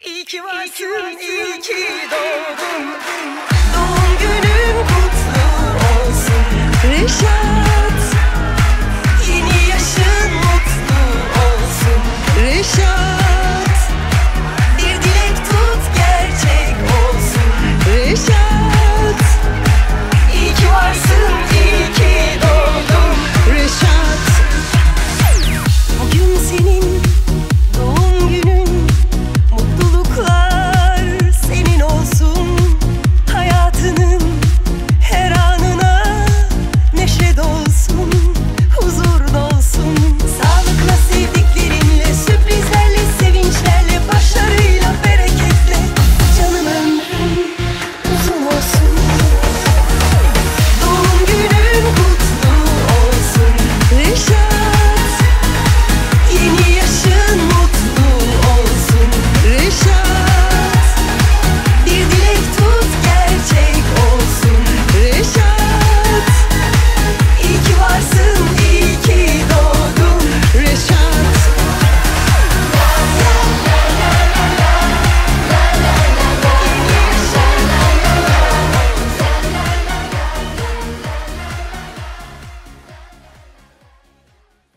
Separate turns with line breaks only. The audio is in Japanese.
行きます行きど